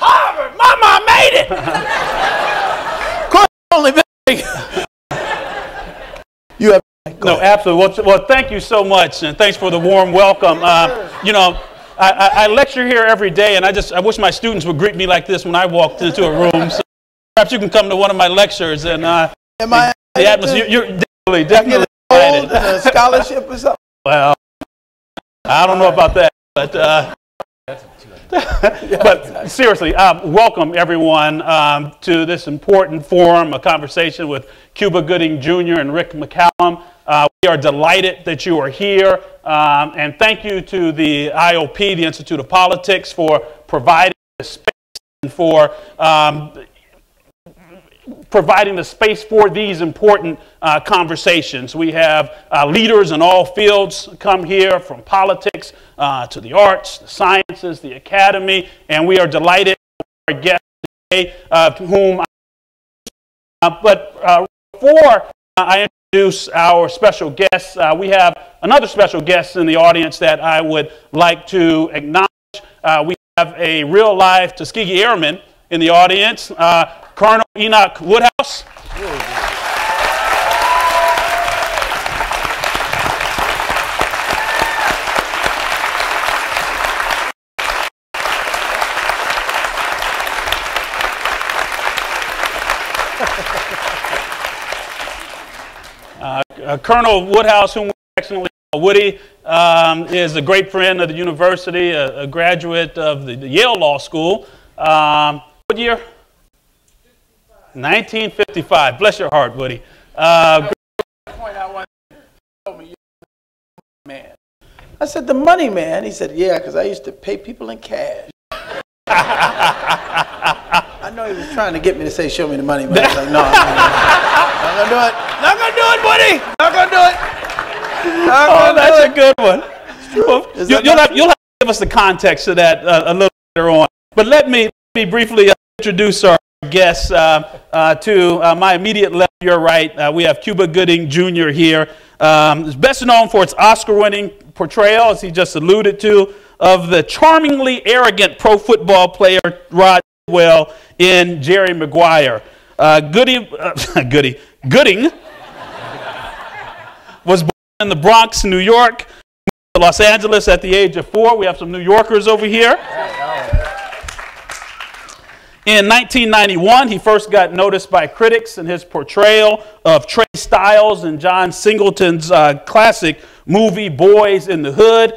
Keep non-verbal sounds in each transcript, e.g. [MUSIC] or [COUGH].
Harvard, Mama, made it. of course, only been. you have. No, absolutely. Well, well, thank you so much, and thanks for the warm welcome. Uh, you know, I, I, I, lecture here every day, and I just I wish my students would greet me like this when I walked into a room. So perhaps you can come to one of my lectures and uh, Am I the atmosphere. You're definitely, definitely invited. A scholarship or something? Well, I don't know about that, but. Uh, [LAUGHS] but seriously, um, welcome everyone um, to this important forum, a conversation with Cuba Gooding Jr. and Rick McCallum. Uh, we are delighted that you are here, um, and thank you to the IOP, the Institute of Politics, for providing the space and for um, providing the space for these important uh, conversations. We have uh, leaders in all fields come here, from politics uh, to the arts, the sciences, the academy, and we are delighted our guest today, uh, whom. Uh, but uh, before I introduce our special guests, we have another special guest in the audience that I would like to acknowledge. we have a real life Tuskegee Airman in the audience. Colonel Enoch Woodhouse. Uh, uh, Colonel Woodhouse, whom we affectionately call Woody, um, is a great friend of the university, a, a graduate of the, the, Yale Law School. Um, what year? 1955. Bless your heart, Woody. Uh, man. I said, the money man. He said, yeah, because I used to pay people in cash. [LAUGHS] I know he was trying to get me to say, show me the money man. I was like, no, I'm not going to do it. Not going to do it, Woody. Not going to do it. Not oh, that's a good one. Well, you, will have, you'll have to give us the context of that uh, a little later on. But let me, let me briefly uh, introduce our guests uh, uh, to uh, my immediate left, your right. Uh, we have Cuba Gooding Jr. here. Um, best known for its Oscar-winning portrayal, as he just alluded to, of the charmingly arrogant pro football player Rod Tidwell in Jerry Maguire. Uh, Goody, uh, [LAUGHS] Goody, Gooding was born in the Bronx, New York, Los Angeles at the age of four. We have some New Yorkers over here. In 1991, he first got noticed by critics in his portrayal of Tre Styles in John Singleton's uh, classic movie Boyz n the Hood.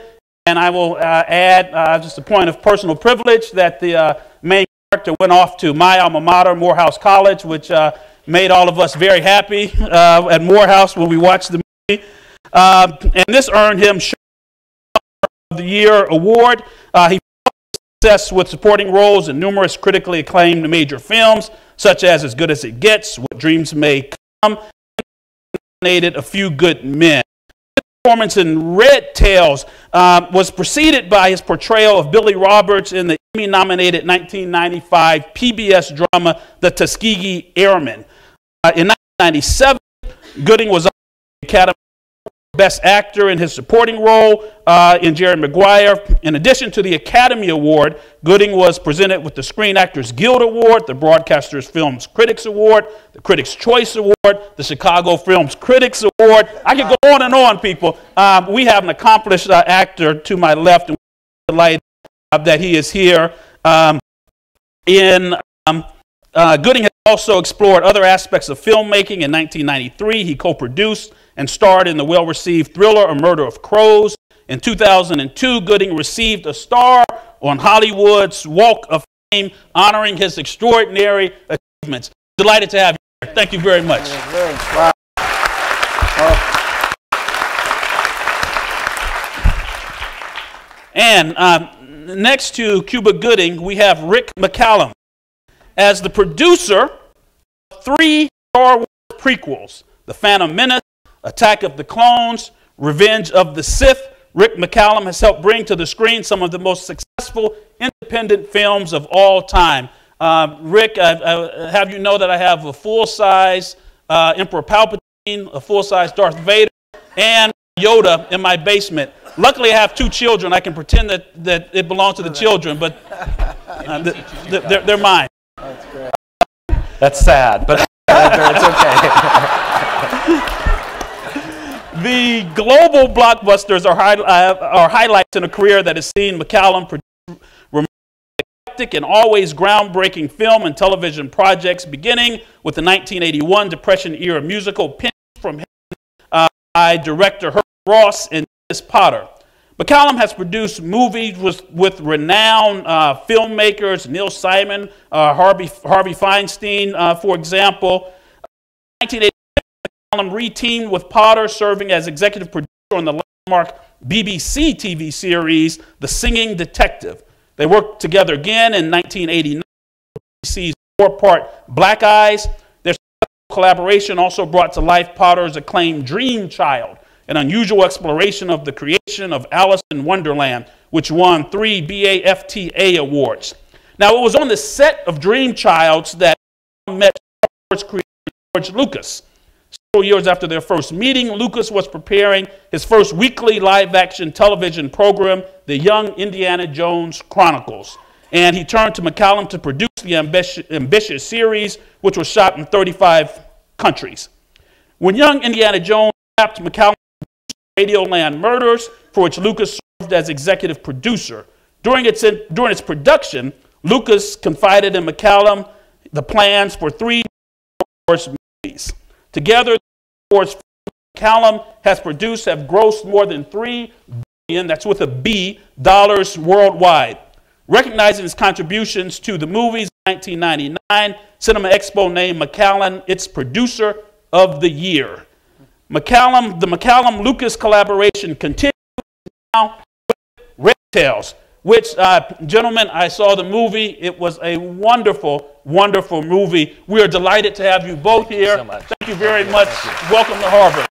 And I will uh, add, uh, just a point of personal privilege, that the uh, main character went off to my alma mater, Morehouse College, which uh, made all of us very happy uh, at Morehouse when we watched the movie. and this earned him of the Year award. he success with supporting roles in numerous critically acclaimed major films, such as As Good as It Gets, What Dreams May Come, and nominated A Few Good Men. His performance in Red Tails uh, was preceded by his portrayal of Billy Roberts in the Emmy nominated 1995 PBS drama The Tuskegee Airmen. Uh, in 1997, Gooding was on the Academy Best Actor in his supporting role uh, in Jerry Maguire. In addition to the Academy Award, Gooding was presented with the Screen Actors Guild Award, the Broadcasters Films Critics Award, the Critics' Choice Award, the Chicago Films Critics Award. I could go on and on, people. Um, we have an accomplished uh, actor to my left, and we're delighted that he is here. Um, in um, uh, Gooding has also explored other aspects of filmmaking. In 1993, he co-produced and starred in the well received thriller A Murder of Crows. In 2002, Gooding received a star on Hollywood's Walk of Fame, honoring his extraordinary achievements. Delighted to have you here. Thank you very much. And uh, next to Cuba Gooding, we have Rick McCallum as the producer of three Star Wars prequels The Phantom Menace, Attack of the Clones, Revenge of the Sith. Rick McCallum has helped bring to the screen some of the most successful independent films of all time. Uh, Rick, I, I, have you know that I have a full size uh, Emperor Palpatine, a full size Darth Vader, and Yoda in my basement. Luckily, I have two children. I can pretend that, that it belongs to the children, but [LAUGHS] uh, the, the, they're, they're mine. That's sad, but [LAUGHS] it's okay. [LAUGHS] The global blockbusters are, high, uh, are highlights in a career that has seen McCallum produce eclectic and always groundbreaking film and television projects, beginning with the 1981 Depression era musical Pennies from Heaven uh, by director Herb Ross and Dennis Potter. McCallum has produced movies with, with renowned uh, filmmakers, Neil Simon, uh, Harvey, Harvey Fierstein, uh, for example. 1980, McCallum reteamed with Potter, serving as executive producer on the landmark BBC TV series, The Singing Detective. They worked together again in 1989. BBC's four-part Black Eyes. Their collaboration also brought to life Potter's acclaimed Dream Child, an unusual exploration of the creation of Alice in Wonderland, which won three BAFTA awards. Now, it was on the set of Dream Childs that met Star Wars creator George Lucas. Several years after their first meeting, Lucas was preparing his first weekly live action television program, The Young Indiana Jones Chronicles. And he turned to McCallum to produce the ambitious, ambitious series, which was shot in 35 countries. When Young Indiana Jones wrapped, McCallum Radioland Murders, for which Lucas served as executive producer. During its, during its production, Lucas confided in McCallum the plans for three movies. Together, the Wars McCallum has produced have grossed more than three billion, that's with a B, dollars worldwide. Recognizing his contributions to the movies 1999, Cinema Expo named McCallum its producer of the year. McCallum, the McCallum Lucas collaboration continues now with Red Tails, which, uh, gentlemen, I saw the movie. It was a wonderful, wonderful movie. We are delighted to have you both Thank you here. so. Thank you very Thank you. much. You. Welcome to Harvard.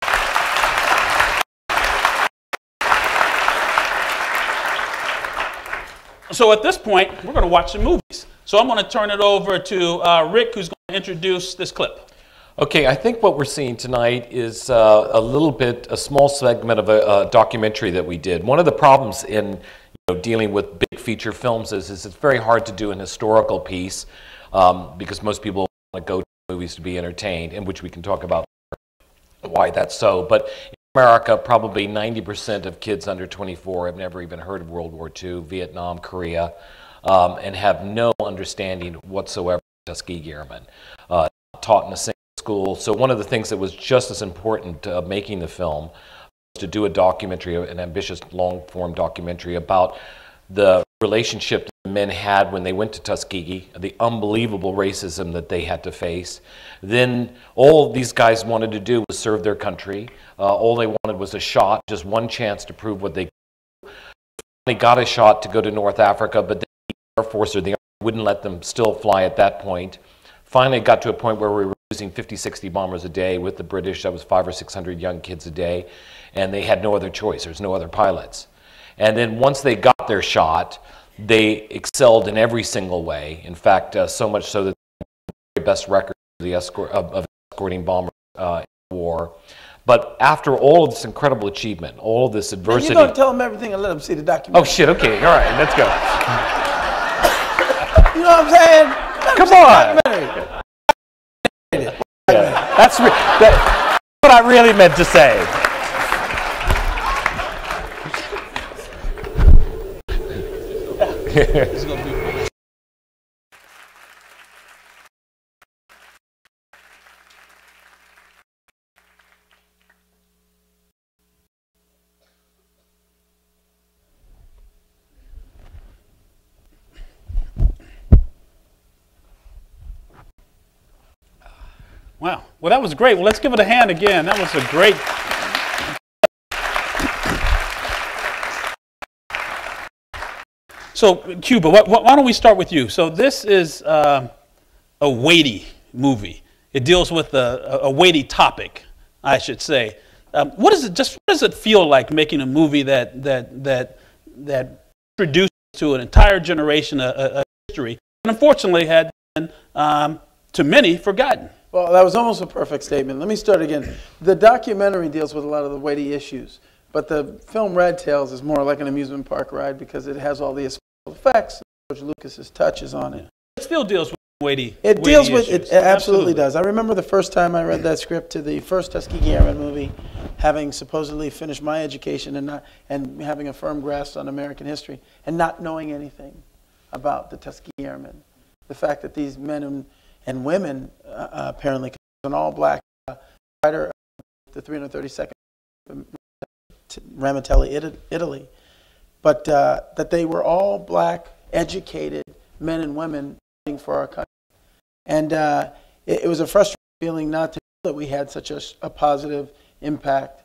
So at this point, we're going to watch some movies. So I'm going to turn it over to uh, Rick, who's going to introduce this clip. Okay, I think what we're seeing tonight is uh, a little bit, a small segment of a, a documentary that we did. One of the problems in you know, dealing with big feature films is, is it's very hard to do an historical piece um, because most people want to go to movies to be entertained, and which we can talk about why that's so. But in America, probably 90% of kids under 24 have never even heard of World War II, Vietnam, Korea, um, and have no understanding whatsoever of Tuskegee Airmen. Uh, taught in a single school. So one of the things that was just as important uh, making the film was to do a documentary, an ambitious long-form documentary about the relationship the men had when they went to Tuskegee, the unbelievable racism that they had to face. Then all these guys wanted to do was serve their country. Uh, all they wanted was a shot, just one chance to prove what they they got a shot to go to North Africa, but the Air Force or the Army wouldn't let them still fly at that point. Finally, it got to a point where we were using 50, 60 bombers a day with the British. That was five or 600 young kids a day, and they had no other choice. There's no other pilots. And then once they got their shot, they excelled in every single way. In fact, uh, so much so that the best record of, the escort, of, of escorting bombers uh, in war. But after all of this incredible achievement, all of this adversity. you're going to tell them everything and let them see the document oh shit! Okay, all right, let's go. You know what I'm saying? Come on. Yeah, that's that, what I really meant to say. Wow. Well, that was great. Well, let's give it a hand again. That was a great. So, Cuba, wh- wh- why don't we start with you? So, this is uh, a weighty movie. It deals with a, a weighty topic, I should say. Um, what does it just? What does it feel like making a movie that that that that introduces to an entire generation a, a, history, and unfortunately had been um, to many forgotten? Well, that was almost a perfect statement. Let me start again. The documentary deals with a lot of the weighty issues. But the film Red Tails is more like an amusement park ride because it has all the effects. George Lucas's touches on it. It still deals with weighty. It weighty deals with it, issues. it absolutely does. I remember the first time I read that script to the first Tuskegee Airmen movie, having supposedly finished my education and not and having a firm grasp on American history and not knowing anything about the Tuskegee Airmen. The fact that these men and, and women uh, uh, apparently an all black uh, fighter, the 332nd Ramitelli, Ita- Italy, but uh, that they were all black, educated men and women fighting for our country. And uh, it, it was a frustrating feeling not to know that we had such a positive impact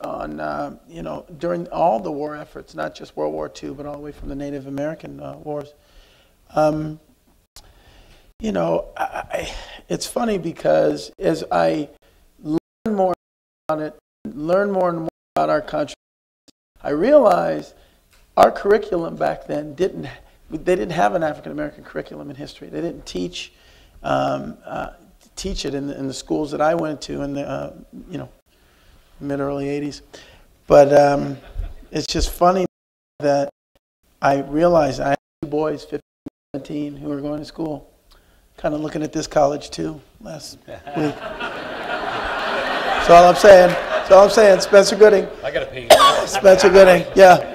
on, uh, you know, during all the war efforts, not just World War II, but all the way from the Native American uh, wars. Um, you know, I, I, it's funny because as I learn more about it, learn more and more about our country, I realize our curriculum back then didn't, they didn't have an African American curriculum in history. They didn't teach, um, uh, teach it in the, in the schools that I went to in the, uh, you know, mid early 80s. But um, it's just funny that I realized I have two boys, 15 and 17, who are going to school. Kind of looking at this college too last week. [LAUGHS] That's all I'm saying. That's all I'm saying. Spencer Gooding. I got to pay Spencer Gooding, yeah.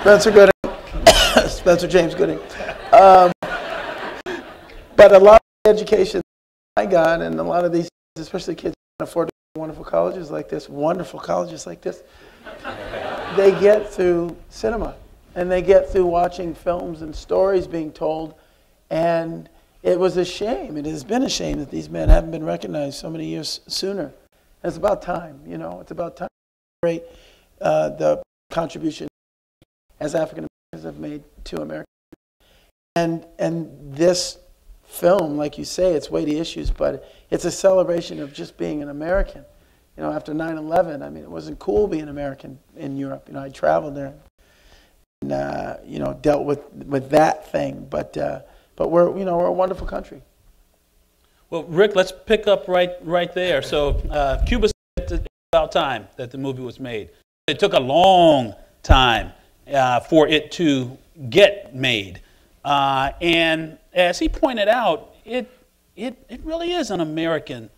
Spencer Gooding, [COUGHS] Spencer James Gooding. Um, but a lot of the education I got, and a lot of these, especially kids who can afford to go to wonderful colleges like this, wonderful colleges like this, they get through cinema, and they get through watching films and stories being told, and it was a shame. It has been a shame that these men haven't been recognized so many years sooner. It's about time, you know. It's about time great uh, the contribution as African Americans have made to America. And and this film, like you say, it's weighty issues, but it's a celebration of just being an American. You know, after 9/11, I mean, it wasn't cool being American in Europe. You know, I traveled there and uh, you know dealt with with that thing, but uh, but we're you know we're a wonderful country. Well, Rick, let's pick up right right there. So, uh, Cuba said it's about time that the movie was made. It took a long time uh, for it to get made, uh, and as he pointed out, it it it really is an American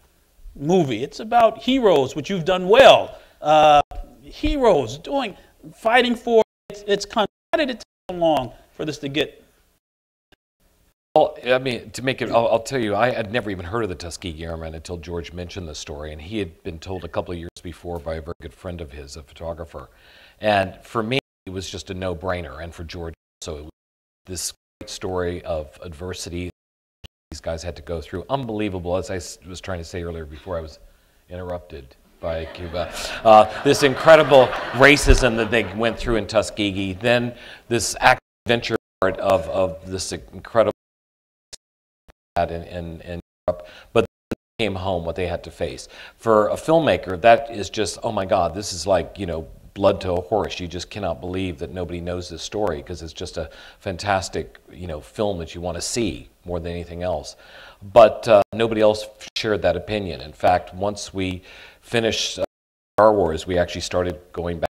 movie. It's about heroes, which you've done well. Uh, heroes doing fighting for its, its country. Why did it take so long for this to get Well, I mean, to make it, I'll, I'll tell you, I had never even heard of the Tuskegee Airmen until George mentioned the story, and he had been told a couple of years before by a very good friend of his, a photographer. And for me, was just a no-brainer, and for George so it was this great story of adversity these guys had to go through. Unbelievable, as I was trying to say earlier before I was interrupted by Cuba. Uh, this incredible racism that they went through in Tuskegee, then this adventure part of, of this incredible in, in, in Europe, but came home what they had to face. For a filmmaker, that is just, oh my God, this is like, you know, blood to a horse. You just cannot believe that nobody knows this story because it's just a fantastic, you know, film that you want to see more than anything else. But uh, nobody else shared that opinion. In fact, once we finished uh, Star Wars, we actually started going back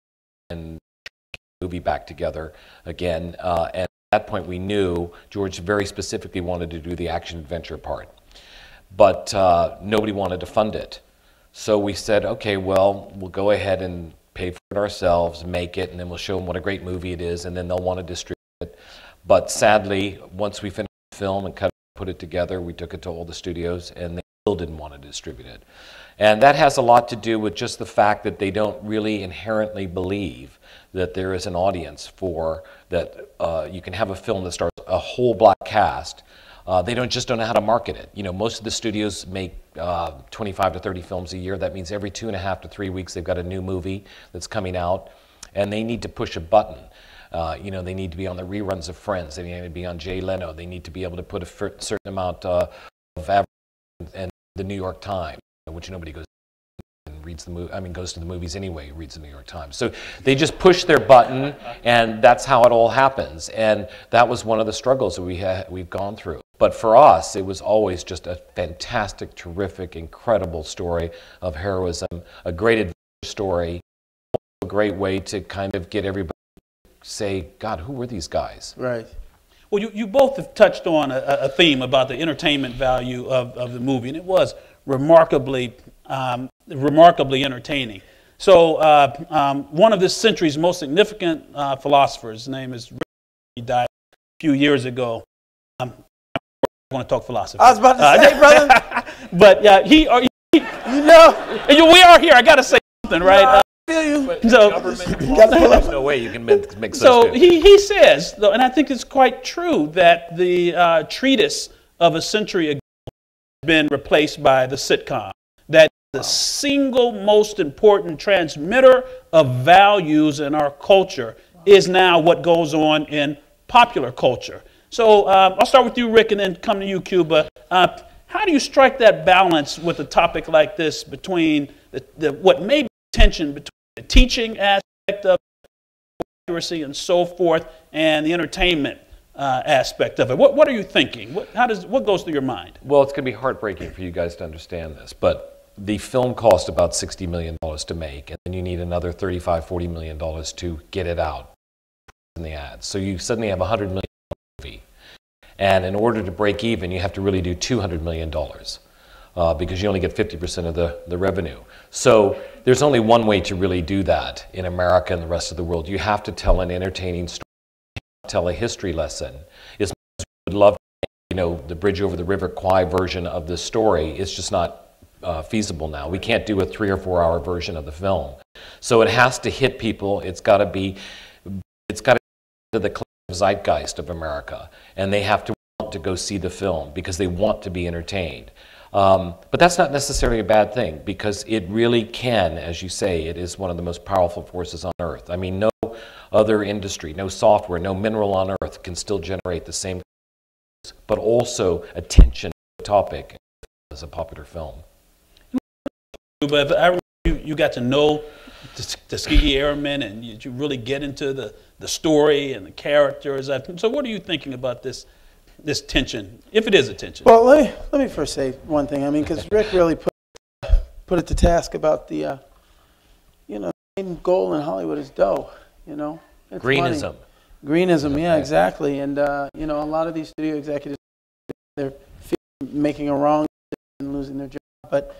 and movie back together again. Uh, and at that point, we knew George very specifically wanted to do the action adventure part, but uh, nobody wanted to fund it. So we said, okay, well, we'll go ahead and pay for it ourselves, make it, and then we'll show them what a great movie it is, and then they'll want to distribute it. But sadly, once we finished the film and cut, put it together, we took it to all the studios, and they still didn't want to distribute it. And that has a lot to do with just the fact that they don't really inherently believe that there is an audience for that. Uh, you can have a film that stars a whole black cast. Uh, they don't just don't know how to market it. You know, most of the studios make uh, 25 to 30 films a year. That means every two and a half to three weeks they've got a new movie that's coming out, and they need to push a button. Uh, you know, they need to be on the reruns of Friends. They need to be on Jay Leno. They need to be able to put a certain amount uh, of advertising in the New York Times, which nobody goes and reads the movie. I mean, goes to the movies anyway. Reads the New York Times. So they just push their button, and that's how it all happens. And that was one of the struggles that we ha- we've gone through. But for us, it was always just a fantastic, terrific, incredible story of heroism, a great adventure story a great way to kind of get everybody to say, God, who were these guys? Right. Well, you, you both have touched on a, a theme about the entertainment value of, of the movie, and it was remarkably, um, remarkably entertaining. So, uh, um, one of this century's most significant uh, philosophers, his name is Richard, he died a few years ago. Um, I want to talk philosophy. I was about to Uh, say, brother, [LAUGHS] but uh, he, uh, he, you know, we are here. I got to say something, right? Uh, I feel you. [LAUGHS] so, Gotta pull up. There's no way you can mix, mix so two. he, he says, though, and I think it's quite true, that the uh, treatise of a century ago has been replaced by the sitcom. That the single most important transmitter of values in our culture is now what goes on in popular culture. So um, I'll start with you, Rick, and then come to you, Cuba. Uh, how do you strike that balance with a topic like this between the, the, what may be tension between the teaching aspect of accuracy and so forth, and the entertainment uh, aspect of it. What, what are you thinking? What, how does, what goes through your mind? Well, it's going to be heartbreaking for you guys to understand this, but the film cost about $60 million to make, and then you need another $35, $40 million to get it out in the ads. So you suddenly have a $100 million. And in order to break even, you have to really do $200 million uh, because you only get 50% of the, the revenue. So there's only one way to really do that in America and the rest of the world. You have to tell an entertaining story, tell a history lesson. As much as we would love you know, the Bridge Over the River Kwai version of this story it's just not uh, feasible now. We can't do a three or four hour version of the film. So it has to hit people. It's got to be, it's got to the zeitgeist of America. And they have to want to go see the film because they want to be entertained. Um, but that's not necessarily a bad thing because it really can, as you say, it is one of the most powerful forces on earth. I mean, no other industry, no software, no mineral on earth can still generate the same but also attention to the topic as a popular film. But you, you got to know Tuskegee Airmen and you, you really get into the, the story and the characters. So what are you thinking about this, this tension, if it is a tension? Well, let me, let me first say one thing. I mean, because Rick really put, put it to task about the, uh, you know, the main goal in Hollywood is dough, you know? It's money. Greenism. Greenism, yeah, exactly. And, uh, you know, a lot of these studio executives, they're making a wrong decision and losing their job. But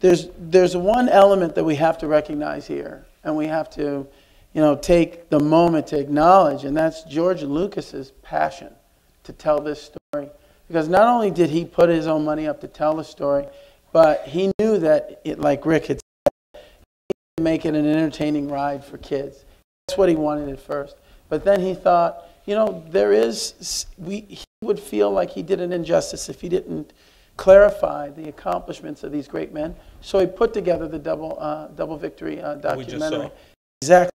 there's, there's one element that we have to recognize here, and we have to, you know, take the moment to acknowledge, and that's George Lucas's passion to tell this story. Because not only did he put his own money up to tell the story, but he knew that, it, like Rick had said, make it an entertaining ride for kids. That's what he wanted at first. But then he thought, you know, there is, we, he would feel like he did an injustice if he didn't clarify the accomplishments of these great men. So he put together the Double, uh, double Victory uh, We just saw. documentary. Exactly.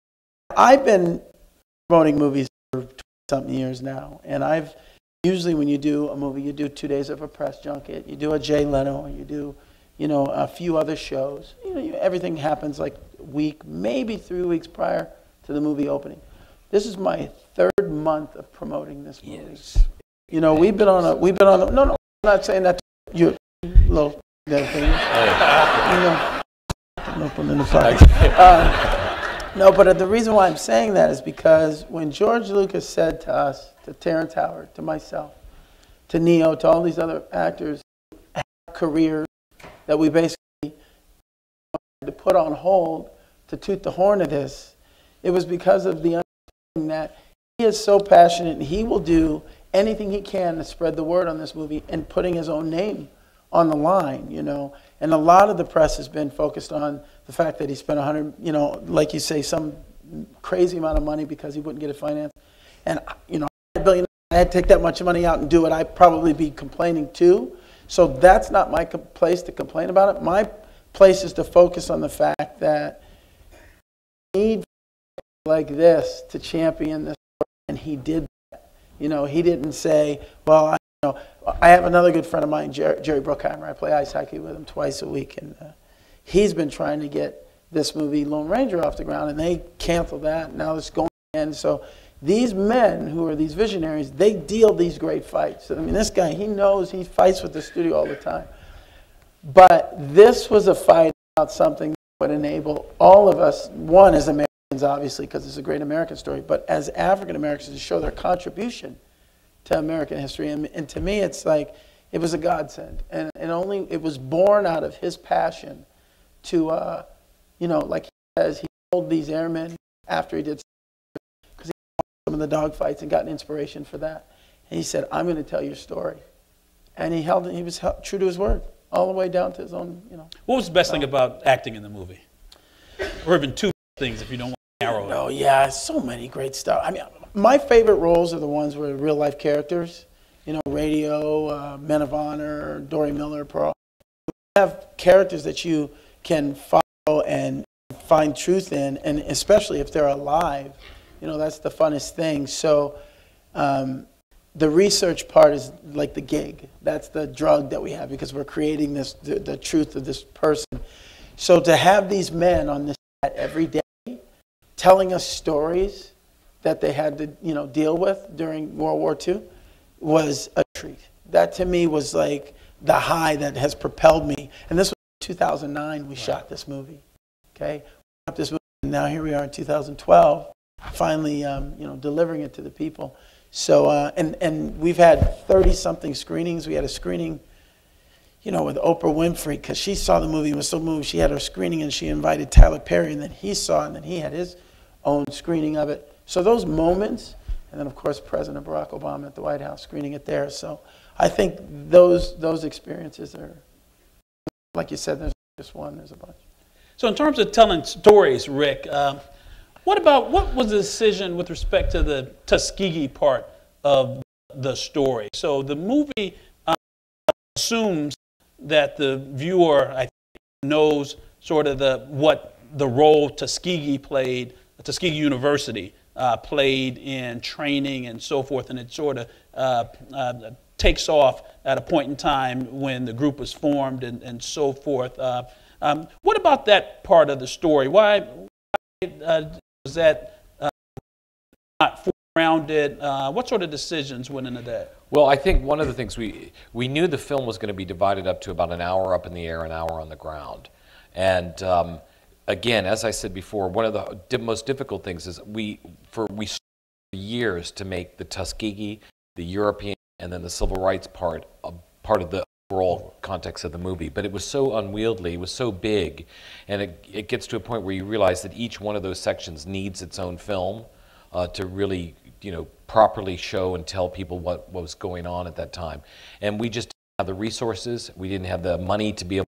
I've been promoting movies for 20 something years now, and I've usually when you do a movie, you do two days of a press junket, you do a Jay Leno, you do, you know, a few other shows. You know, you, everything happens like a week, maybe three weeks prior to the movie opening. This is my third month of promoting this movie. Yes. You know, we've been on a, we've been on a, no, no, I'm not saying that you, little, that thing. You know, in the fire. Uh, no, but the reason why I'm saying that is because when George Lucas said to us, to Terrence Howard, to myself, to Ne-Yo, to all these other actors, have careers that we basically had to put on hold to toot the horn of this, it was because of the understanding that he is so passionate and he will do anything he can to spread the word on this movie and putting his own name on the line, you know. And a lot of the press has been focused on the fact that he spent 100, you know, like you say, some crazy amount of money because he wouldn't get it financed. And, you know, I had to take that much money out and do it, I'd probably be complaining too. So that's not my place to complain about it. My place is to focus on the fact that need like this to champion this, and he did. You know, he didn't say, well, I, you know, I have another good friend of mine, Jer- Jerry Bruckheimer. I play ice hockey with him twice a week, and uh, he's been trying to get this movie Lone Ranger off the ground, and they canceled that. Now it's going again. So these men who are these visionaries, they deal these great fights. I mean, this guy, he knows he fights with the studio all the time. But this was a fight about something that would enable all of us, one, as Americans, obviously, because it's a great American story, but as African Americans to show their contribution to American history. And, and to me, it's like it was a godsend, and, and only it was born out of his passion to, uh, you know, like he says, he told these airmen after he did because he some of the dogfights and got an inspiration for that. And he said, "I'm going to tell your story," and he held he was held, true to his word all the way down to his own, you know. What was the best thing about acting in the movie? Or even two things, if you don't want Oh yeah, so many great stuff. I mean, my favorite roles are the ones where real life characters. You know, Radio, uh, Men of Honor, Dory Miller, Pearl. Have characters that you can follow and find truth in, and especially if they're alive. You know, that's the funnest thing. So. Um, the research part is like the gig. That's the drug that we have because we're creating this the, the truth of this person. So to have these men on this every day telling us stories that they had to you know deal with during World War II was a treat. That to me was like the high that has propelled me. And this was 2009 we right. shot this movie. Okay, we shot this movie. And now here we are in 2012, finally um, you know delivering it to the people. So, uh, and, and we've had 30 something screenings. We had a screening, you know, with Oprah Winfrey because she saw the movie and was so moved. She had her screening and she invited Tyler Perry, and then he saw it, and then he had his own screening of it. So, those moments, and then of course, President Barack Obama at the White House screening it there. So, I think those, those experiences are, like you said, there's just one, there's a bunch. So, in terms of telling stories, Rick, uh, what about what was the decision with respect to the Tuskegee part of the story? So the movie uh, assumes that the viewer I think, knows sort of the what the role Tuskegee played, Tuskegee University uh, played in training and so forth, and it sort of uh, uh, takes off at a point in time when the group was formed and, and so forth. Uh, um, what about that part of the story? Why, why uh, was that uh, not rounded? Uh, what sort of decisions went into that? Well, I think one of the things we we knew the film was going to be divided up to about an hour up in the air, an hour on the ground, and um, again, as I said before, one of the most difficult things is we for we years to make the Tuskegee, the European, and then the civil rights part a part of the overall context of the movie. But it was so unwieldy, it was so big, and it, it gets to a point where you realize that each one of those sections needs its own film uh, to really, you know, properly show and tell people what, what was going on at that time. And we just didn't have the resources, we didn't have the money to be able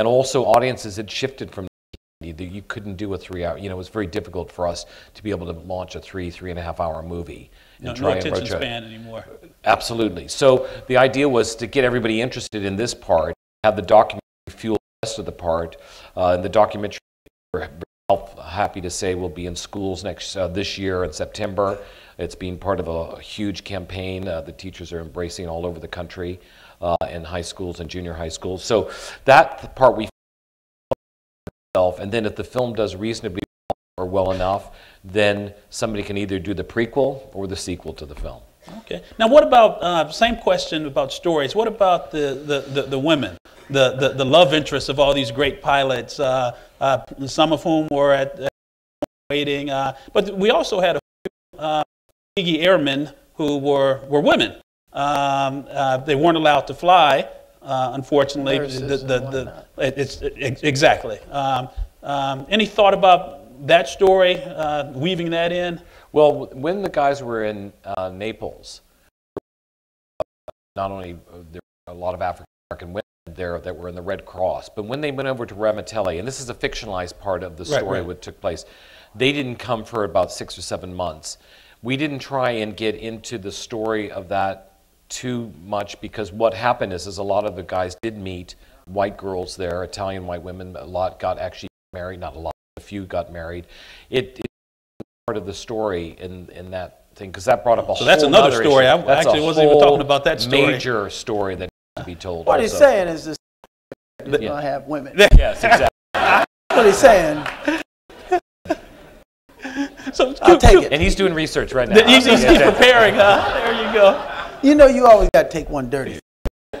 and also audiences had shifted from that you couldn't do a three hour, you know, it was very difficult for us to be able to launch a three, three and a half hour movie. No, no attention span anymore. Absolutely. So the idea was to get everybody interested in this part, have the documentary fuel the rest of the part. Uh, and the documentary, we're happy to say, will be in schools next uh, this year in September. It's being part of a huge campaign uh, the teachers are embracing all over the country uh, in high schools and junior high schools. So that part we and then if the film does reasonably well or well enough, then somebody can either do the prequel or the sequel to the film. Okay. Now, what about, uh, same question about stories. What about the, the, the, the women, the, the, the, love interests of all these great pilots, uh, uh, some of whom were at, at waiting, uh, but we also had a few uh, airmen who were, were women. Um, uh, they weren't allowed to fly, unfortunately. The, the, the, it's, it, exactly. Um, um, any thought about that story, uh, weaving that in? Well, when the guys were in uh, Naples, not only uh, there were a lot of African American women there that were in the Red Cross, but when they went over to Ramitelli, and this is a fictionalized part of the story right, right. what took place, they didn't come for about six or seven months. We didn't try and get into the story of that too much because what happened is, is a lot of the guys did meet white girls there, Italian white women. A lot got actually married, not a lot a few got married. It, it's part of the story in, in that thing because that brought up a so that's another story. Issue. I that's actually wasn't even talking about that story. Major story that needs to be told. What also. he's saying is this does yeah. have women. [LAUGHS] yes, exactly. what he's saying. So I'll take it. And he's doing research right now. He's, he's preparing, huh? There you go. You know, you always got to take one dirty.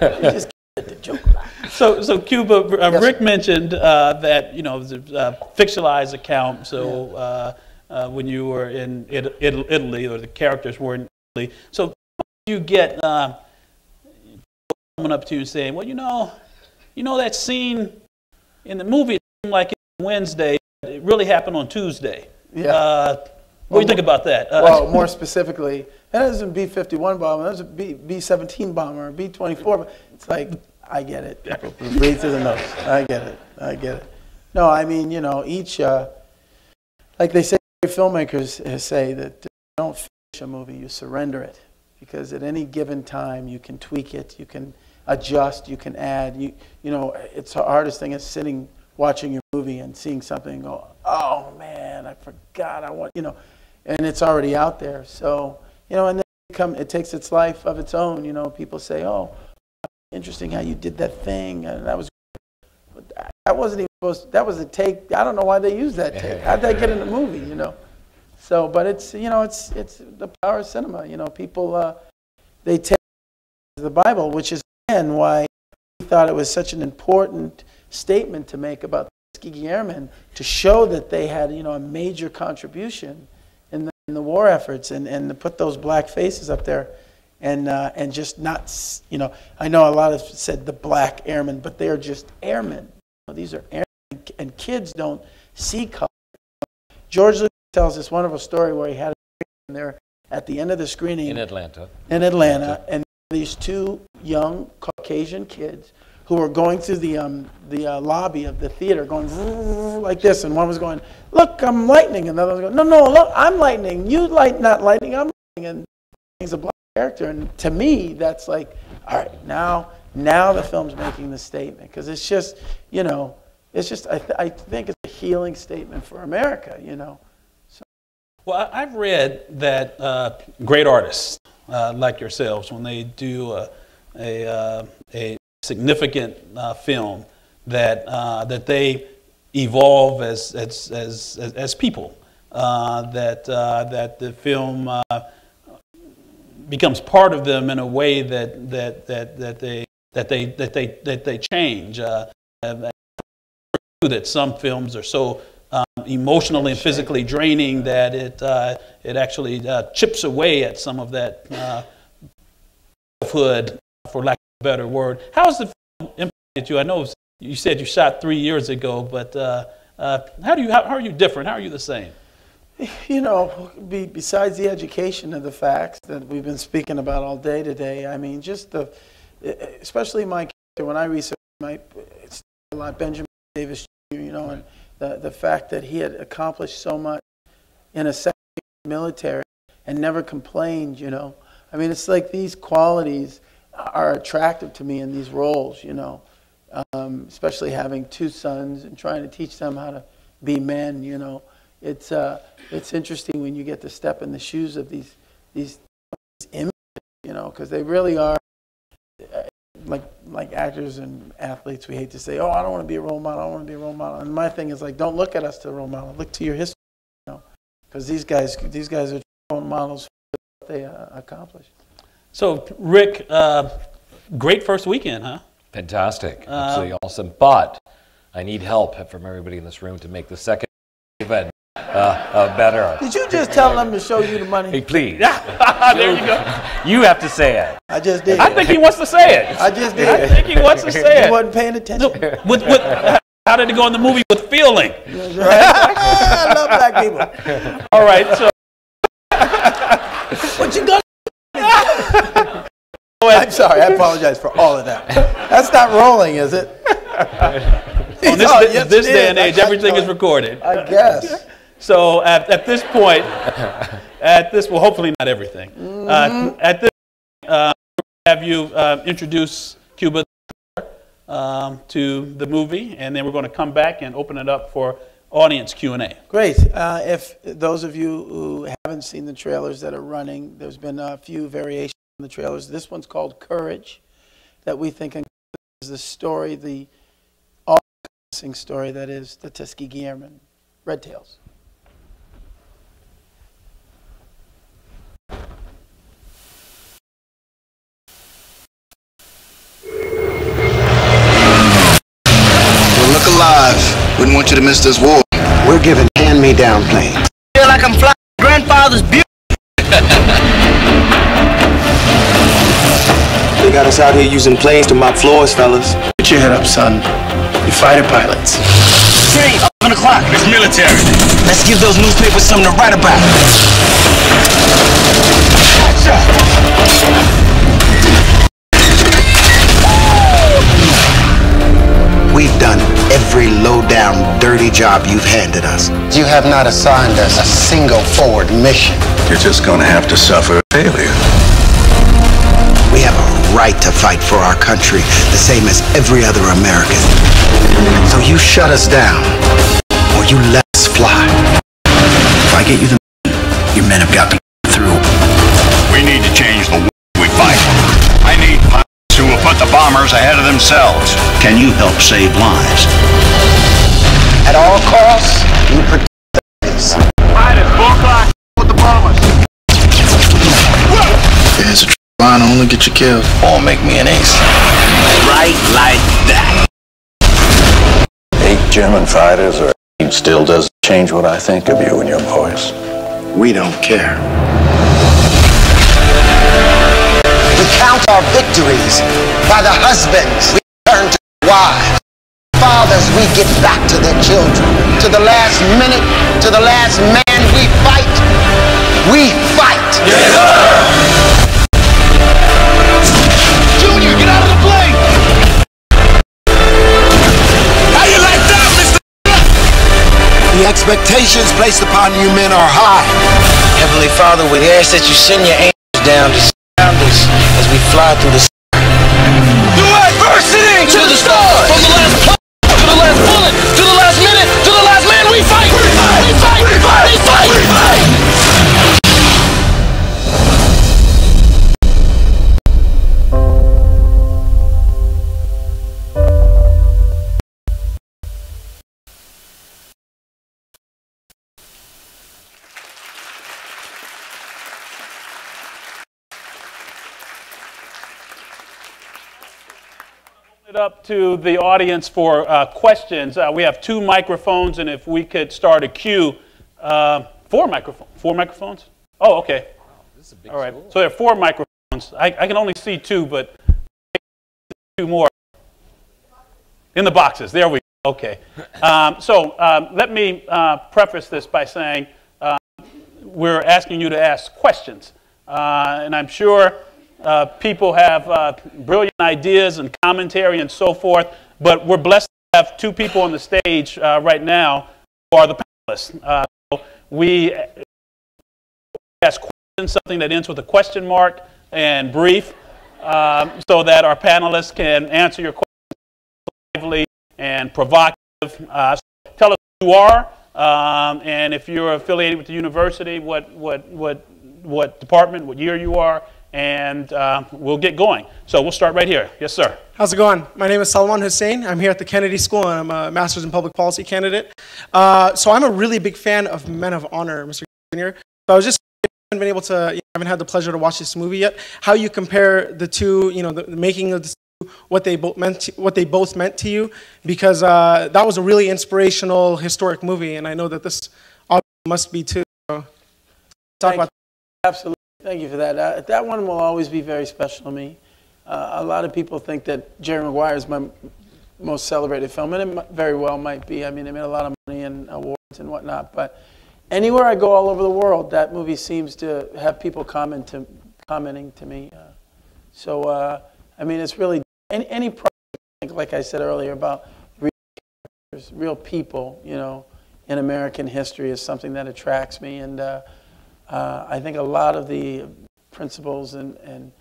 you just [LAUGHS] get the joke. So, so Cuba, uh, Yes, Rick sir. mentioned uh, that you know the uh, fictionalized account. So uh, uh, when you were in It- It- Italy, or the characters were in Italy, so you get uh, coming up to you and saying, "Well, you know, you know that scene in the movie it seemed like it was Wednesday, but it really happened on Tuesday." Yeah. Uh, what do you think about that? Uh, Well, [LAUGHS] more specifically, that isn't B 51 bomber, that's a B, B 17 bomber, B 24. It's like, I get it. Breathe through the nose. I get it. I get it. No, I mean, you know, each, uh, like they say, filmmakers uh, say that you don't finish a movie, you surrender it. Because at any given time, you can tweak it, you can adjust, you can add. You, you know, it's the hardest thing is sitting, watching your movie and seeing something and go, oh man, I forgot, I want, you know, and it's already out there. So, you know, and then it, come, it takes its life of its own. You know, people say, oh, interesting how you did that thing, and that was, that- wasn't even supposed, that was a take, I don't know why they used that take. How'd that get in the movie, you know? So, but it's, you know, it's, it's the power of cinema, you know, people, uh, they take the Bible, which is again why we thought it was such an important statement to make about the Tuskegee Airmen to show that they had, you know, a major contribution in the, war efforts and, and to put those black faces up there and, uh, and just not, you know, I know a lot of said the black airmen, but they're just airmen. You know, These are airmen, and kids don't see color. George Lucas tells this wonderful story where he had a and they're at the end of the screening In Atlanta. in Atlanta, and these two young Caucasian kids who were going through the um, the uh, lobby of the theater, going like this, and one was going, "Look, I'm lightning," and the other was going, "No, no, look, I'm lightning. You light, not lightning. I'm lightning." And he's a black character, and to me, that's like, all right, now, now the film's making the statement because it's just, you know, it's just I, th- I think it's a healing statement for America, you know. Well, I- I've read that uh, great artists uh, like yourselves, when they do a, a, uh, a significant uh, film, that, uh, that they evolve as, as, as, as, people, uh, that, uh, that the film uh, becomes part of them in a way that, that, that, that, they, that, they, that, they, that they change. That some films are so um, emotionally and physically draining that it, uh, it actually uh, chips away at some of that uh, hood, for lack better word. How has the film impacted you? I know you said you shot three years ago, but uh, uh, how, do you, how, how are you different? How are you the same? You know, be, besides the education of the facts that we've been speaking about all day today, I mean, just the, especially my character, when I researched my, it's a lot, Benjamin Davis Jr., you know, and the, the fact that he had accomplished so much in a second military and never complained, you know. I mean, it's like these qualities are attractive to me in these roles, you know, um, especially having two sons and trying to teach them how to be men, you know. It's, uh, it's interesting when you get to step in the shoes of these, these, these images, you know, because they really are uh, like, like actors and athletes. We hate to say, oh, I don't want to be a role model, I don't want to be a role model. And my thing is like, don't look at us to role model, look to your history, you know, because these guys, these guys are role models for what they uh, accomplished. So, Rick, uh, great first weekend, huh? Fantastic. Absolutely awesome. But I need help from everybody in this room to make the second event uh, uh, better. Did you just tell them to show you the money? Hey, please. [LAUGHS] there you go. You have to say it. I just did. I think he wants to say it. I just did. I think he wants to say it. it. wasn't paying attention. With, with, how did it go in the movie with feeling? [LAUGHS] I love black people. All right, so What you gonna? I'm sorry. I apologize for all of that. That's not rolling, is it? [LAUGHS] on this, Oh, yes, this it day and is. I age, everything is recorded. I guess. So at, at this point, at this, well, hopefully not everything. Uh, at this, uh, have you uh, introduce Cuba um, to the movie, and then we're going to come back and open it up for audience Q and A. Great. Uh, if those of you who haven't seen the trailers that are running, there's been a few variations on the trailers. This one's called Courage, that we think is the story, the all-encompassing story that is the Tuskegee Airmen, Red Tails. Wouldn't want you to miss this war. We're giving hand-me-down planes. Feel like I'm flying grandfather's beauty. [LAUGHS] They got us out here using planes to mop floors, fellas. Put your head up, son. You're fighter pilots. Train, 11 o'clock. It's military. Let's give those newspapers something to write about. We've done every low-down, dirty job you've handed us. You have not assigned us a single forward mission. You're just gonna have to suffer failure. We have a right to fight for our country, the same as every other American. So you shut us down, or you let us fly. If I get you the your men have got to get through. We need to change the way we fight. I need pilots who will put the bombers ahead of themselves. Can you help save lives? At all costs, you protect us. Pilots, only get you killed. Or make me an ace. Right like that. Eight German fighters or eight still doesn't change what I think of you and your boys. We don't care. We count our victories by the husbands we turn to wives. Fathers, we get back to their children. To the last minute, to the last man, we fight. We fight. Junior, expectations placed upon you men are high. Heavenly Father, we ask that you send your angels down to surround us as we fly through the Through adversity! To the stars! Up to the audience for uh, questions. Uh, we have two microphones, and if we could start a queue, uh, four microphones. Four microphones? Oh, okay. All right. So there are four microphones. I, I can only see two, but two more in the boxes. There we go. Okay. [LAUGHS] Um, so um, let me uh, preface this by saying uh, we're asking you to ask questions, uh, and I'm sure uh, people have uh, brilliant ideas and commentary and so forth, but we're blessed to have two people on the stage uh, right now who are the panelists. Uh, so we ask questions, something that ends with a question mark and brief, um, so that our panelists can answer your questions lively and provocative. Uh, so tell us who you are, um, and if you're affiliated with the university, what, what, what, what department, what year you are, and uh, we'll get going. So we'll start right here. Yes, sir. How's it going? My name is Salman Hussein. I'm here at the Kennedy School, and I'm a Master's in Public Policy candidate. Uh, so I'm a really big fan of Men of Honor, Mr. Junior. So I was just haven't been able to, you know, haven't had the pleasure to watch this movie yet. How you compare the two, you know, the, the making of the two, what they both meant, to, what they both meant to you, because uh, that was a really inspirational, historic movie, and I know that this obviously must be too. So talk Thank about. Absolutely. Thank you for that. Uh, that one will always be very special to me. Uh, a lot of people think that Jerry Maguire is my most celebrated film, and it very well might be. I mean, it made a lot of money and awards and whatnot. But anywhere I go all over the world, that movie seems to have people comment to, commenting to me. Uh, so, uh, I mean, it's really any, any project, like I said earlier, about real characters, real people, you know, in American history is something that attracts me. And uh, I think a lot of the principles and, and,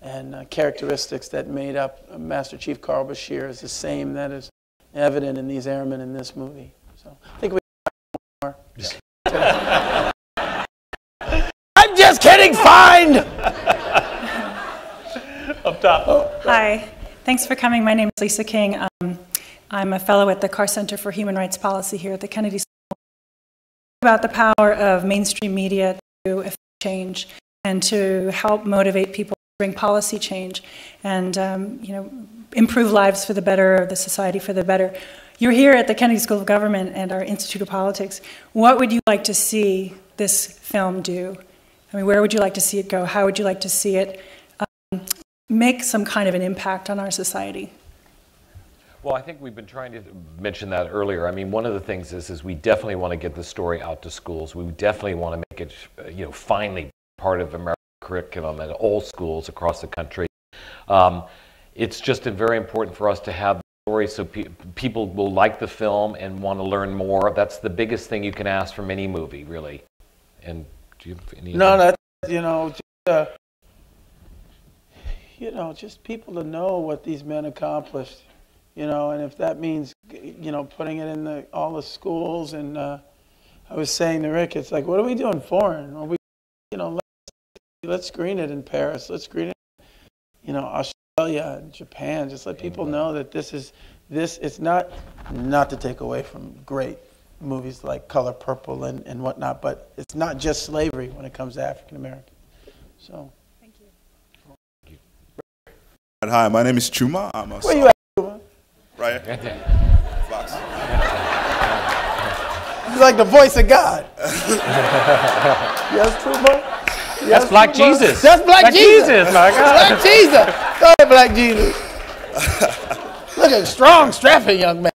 and uh, characteristics that made up Master Chief Carl Brashear is the same that is evident in these airmen in this movie. So I think we more. [LAUGHS] I'm just kidding, fine! [LAUGHS] Up top. Hi, thanks for coming. My name is Lisa King. Um, I'm a fellow at the Carr Center for Human Rights Policy here at the Kennedy School. About the power of mainstream media to affect change and to help motivate people to bring policy change and um, you know improve lives for the better, the society for the better. You're here at the Kennedy School of Government and our Institute of Politics. What would you like to see this film do? I mean, where would you like to see it go? How would you like to see it um, make some kind of an impact on our society? Well, I think we've been trying to mention that earlier. I mean, one of the things is, is we definitely want to get the story out to schools. We definitely want to make it, you know, finally part of American curriculum at all schools across the country. Um, it's just very important for us to have the story so pe- people will like the film and want to learn more. That's the biggest thing you can ask from any movie, really. And do you have any? No, that's you know, just, uh, you know, just people to know what these men accomplished, you know, and if that means, you know, putting it in the all the schools and uh, I was saying to Rick, it's like, what are we doing foreign? Are we, you know, let's, let's screen it in Paris, let's screen it, you know, Australia and Japan. Just let people know that this is this. It's not not to take away from great movies like Color Purple and, and whatnot, but it's not just slavery when it comes to African Americans. So. Thank you. Hi, my name is Chuma. I'm a Where you at? Chuma? right Fox. [LAUGHS] You're like the voice of God. yes, Chuma? Yes, That's Black Chuma? Jesus. That's Black, Black Jesus. Jesus, my God. Black Jesus. Go ahead, Black Jesus. [LAUGHS] Look at strong, strapping young man.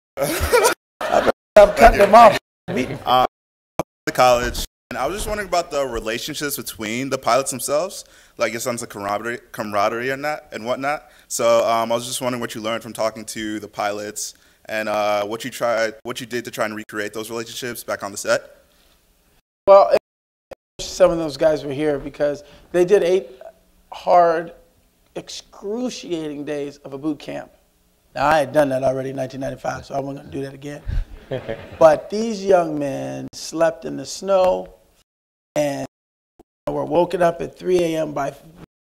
I'm cutting him off. Uh, the college, and I was just wondering about the relationships between the pilots themselves, like your sense of camaraderie, camaraderie and that and whatnot. So um, I was just wondering what you learned from talking to the pilots and uh, what you tried, what you did to try and recreate those relationships back on the set. Well, some of those guys were here because they did eight hard, excruciating days of a boot camp. Now, I had done that already in 1995, so I wasn't going to do that again. [LAUGHS] but these young men slept in the snow and were woken up at 3 a.m. by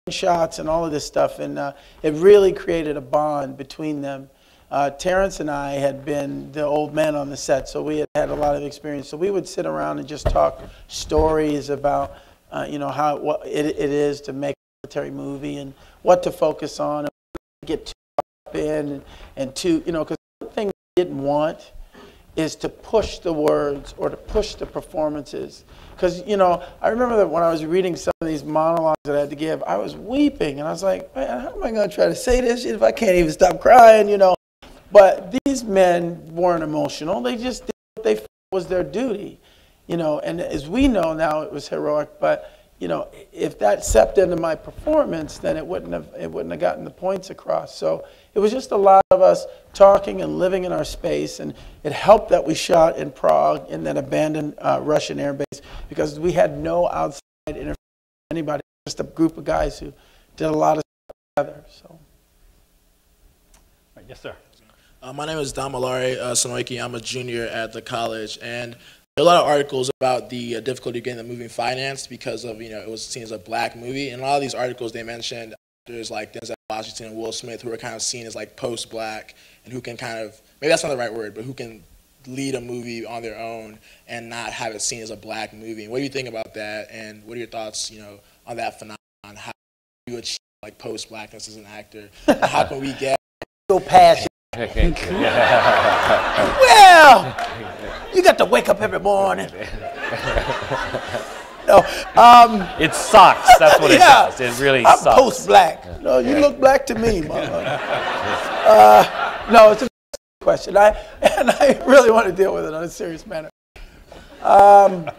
shots and all of this stuff, and uh, it really created a bond between them. Uh, Terrence and I had been the old men on the set, so we had had a lot of experience. So we would sit around and just talk stories about, uh, you know, how what it, it is to make a military movie and what to focus on, and get too up in, and, and to, you know, because one thing we didn't want is to push the words or to push the performances. Because, you know, I remember that when I was reading some of these monologues that I had to give, I was weeping. And I was like, man, how am I going to try to say this if I can't even stop crying, you know? But these men weren't emotional. They just did what they felt was their duty, you know. And as we know now, it was heroic. But, you know, if that seeped into my performance, then it wouldn't have, it wouldn't have gotten the points across. So it was just a lot of us talking and living in our space. And it helped that we shot in Prague in that abandoned uh, Russian airbase because we had no outside interference from anybody, just a group of guys who did a lot of stuff together. So. Right, yes, sir. Uh, my name is Damilare uh, Sonoiki. I'm a junior at the college, and there are a lot of articles about the uh, difficulty of getting the movie financed because of you know it was seen as a black movie. And a lot of these articles they mentioned actors like Denzel Washington and Will Smith who are kind of seen as like post-black and who can kind of maybe that's not the right word, but who can lead a movie on their own and not have it seen as a black movie. What do you think about that? And what are your thoughts, you know, on that phenomenon? How do you achieve like post-blackness as an actor? And how can we get [LAUGHS] Go past [LAUGHS] well, you got to wake up every morning. [LAUGHS] No, um, It sucks. That's what it does. It really I'm sucks. post black. No, you look black to me, [LAUGHS] motherfucker. uh, no, it's a question. I [LAUGHS] and I really want to deal with it on a serious manner. Um,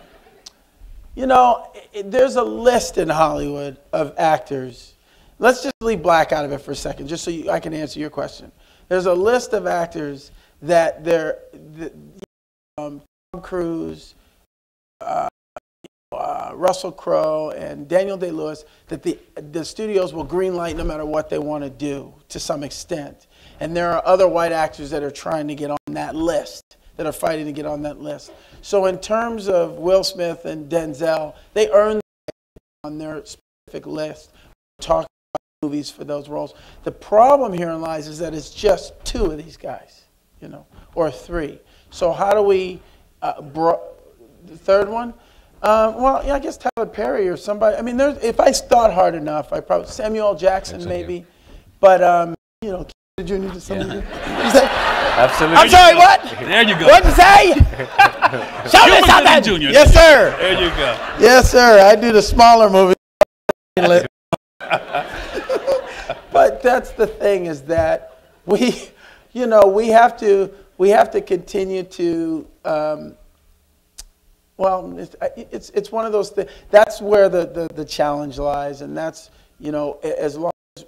you know, i there's a list in Hollywood of actors. Let's just leave black out of it for a second, just so you, I can answer your question. There's a list of actors that they're, the, um, Tom Cruise, uh, uh, Russell Crowe, and Daniel Day Lewis that the, the studios will greenlight no matter what they want to do to some extent. And there are other white actors that are trying to get on that list, that are fighting to get on that list. So, in terms of Will Smith and Denzel, they earned on their specific list. Talk about movies for those roles. The problem herein lies is that it's just two of these guys, you know, or three. So how do we, uh, the third one? Uh, well, yeah, I guess Tyler Perry or somebody. I mean, there's, if I thought hard enough, I probably Samuel L. Jackson Jackson, maybe, but um, you know, Jr. to some degree. Is that- Absolutely. I'm sorry, what? There you go. What'd you say? [LAUGHS] Show me Cuba something. Jr. Yes, sir. There you go. Yes, sir. I do the smaller movies. [LAUGHS] but that's the thing is that we, you know, we have to we have to continue to. Um, well, it's, it's it's one of those things. That's where the, the the challenge lies, and that's you know as long as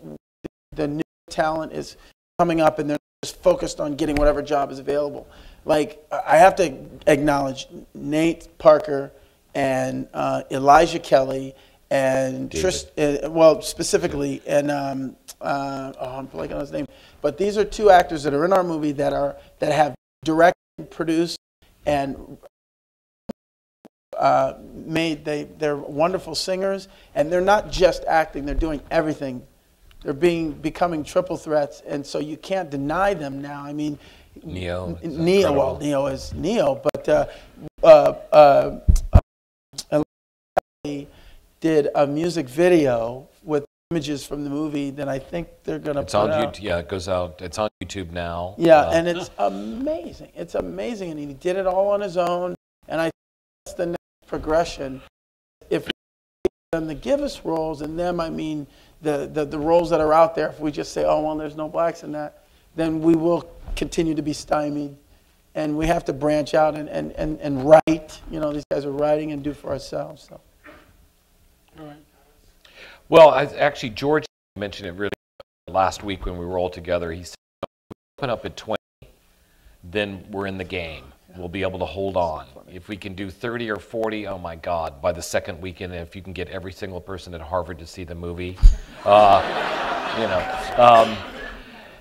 the new talent is coming up and they're just focused on getting whatever job is available. Like I have to acknowledge Nate Parker and uh, Elijah Kelley and Trist, uh, well, specifically, and um, uh, oh, I'm blanking on his name. But these are two actors that are in our movie that are that have directed, produced, and uh, made. They they're wonderful singers, and they're not just acting; they're doing everything. They're being becoming triple threats, and so you can't deny them now. I mean, Ne-Yo. Ne-Yo, well. Ne-Yo is Ne-Yo, but uh, uh, uh, uh, did a music video with images from the movie that I think they're going to It's put on out. YouTube. Yeah, it goes out. It's on YouTube now. Yeah, Uh, and it's amazing. It's amazing, and he did it all on his own. And I think that's the next progression. If we get them to give us roles, and them, I mean the, the the roles that are out there. If we just say, "Oh well, there's no blacks in that," then we will continue to be stymied. And we have to branch out and, and, and, and write. You know, these guys are writing and do for ourselves. So. Well, I, actually, George mentioned it really last week when we were all together. He said, "If we open up at 20, then we're in the game. We'll be able to hold on. If we can do 30 or 40, oh my God, by the second weekend, if you can get every single person at Harvard to see the movie, [LAUGHS] uh, you know, um,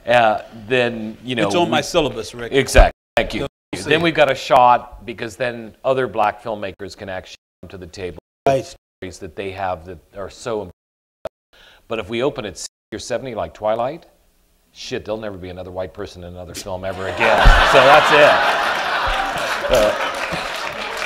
uh, then, you know. It's on my syllabus, Rick. Exactly. Thank you. So we'll see. Then we've got a shot because then other black filmmakers can actually come to the table with stories that they have that are so important. But if we open at 60 or 70 like Twilight, shit, there'll never be another white person in another film ever again. so that's it. Uh,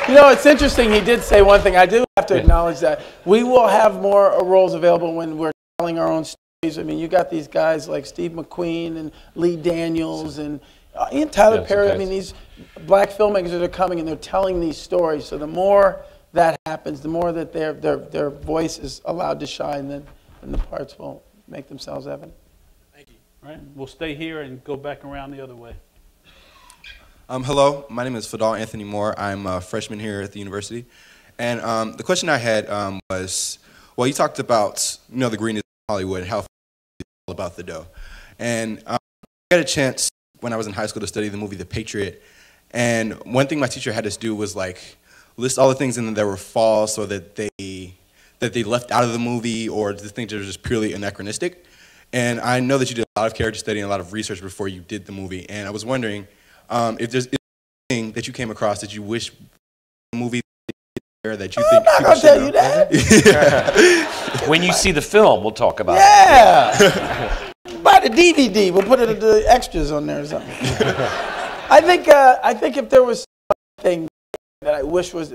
You know, it's interesting. He did say one thing. I do have to acknowledge that we will have more uh, roles available when we're telling our own stories. I mean, you got these guys like Steve McQueen and Lee Daniels and uh, Ian Tyler Yeah, Perry. I mean, these black filmmakers that are coming and they're telling these stories. So the more that happens, the more that their their their voice is allowed to shine, then, then the parts will make themselves evident. Thank you. All right, we'll stay here and go back around the other way. Um, hello, my name is Fadal Anthony Moore. I'm a freshman here at the university. And um, the question I had um, was, well, you talked about, you know, the greenness of Hollywood and how it's all about the dough. And um, I had a chance when I was in high school to study the movie The Patriot. And one thing my teacher had us do was like list all the things in there that were false or that they that they left out of the movie or the things that are just purely anachronistic. And I know that you did a lot of character study and a lot of research before you did the movie. And I was wondering um, if there's anything that you came across that you wish the movie there that you think not people gonna tell know. you that. [LAUGHS] when you see the film, we'll talk about it. Yeah. [LAUGHS] Buy the DVD. We'll put it in the extras on there or something. [LAUGHS] I think. Uh, I think if there was something that I wish was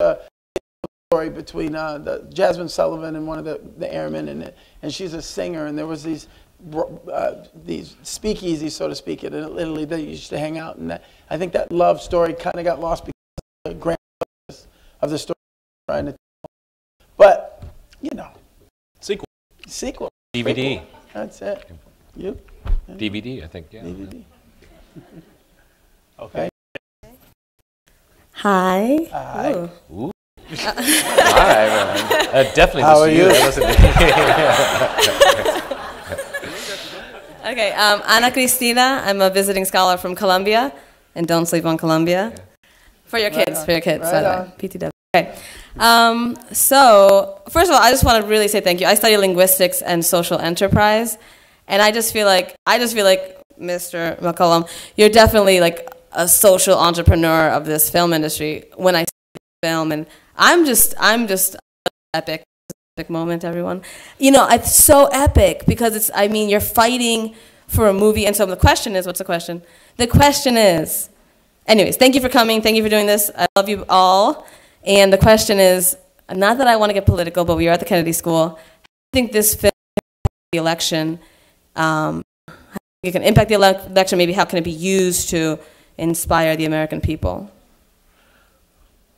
uh, story between uh, the Jasmine Sullivan and one of the, the airmen, and and she's a singer, and there was these uh, these speakeasies, so to speak, in Italy that used to hang out, and that, I think that love story kind of got lost because of the grand of the story trying to tell. But you know, sequel, sequel, DVD. Prequel. That's it. You. DVD, I think, yeah. DVD. [LAUGHS] Okay. Hi. Hi. Ooh. Ooh. [LAUGHS] Hi. Uh, definitely How are you. you? [LAUGHS] That wasn't me. Okay, um, Ana Cristina. I'm a visiting scholar from Colombia, and don't sleep on Columbia. For your kids, for your kids. Right by the way. PTW. Okay. Um, so, first of all, I just want to really say thank you. I study linguistics and social enterprise, and I just feel like I just feel like Mr. McCallum, you're definitely like a social entrepreneur of this film industry. When I see film, and I'm just I'm just epic epic moment, everyone. You know, it's so epic because it's, I mean, you're fighting for a movie. And so the question is, what's the question? The question is, anyways, thank you for coming. Thank you for doing this. I love you all. And the question is, not that I want to get political, but we are at the Kennedy School. I think this film, the election, um, it can impact the election? Maybe how can it be used to inspire the American people?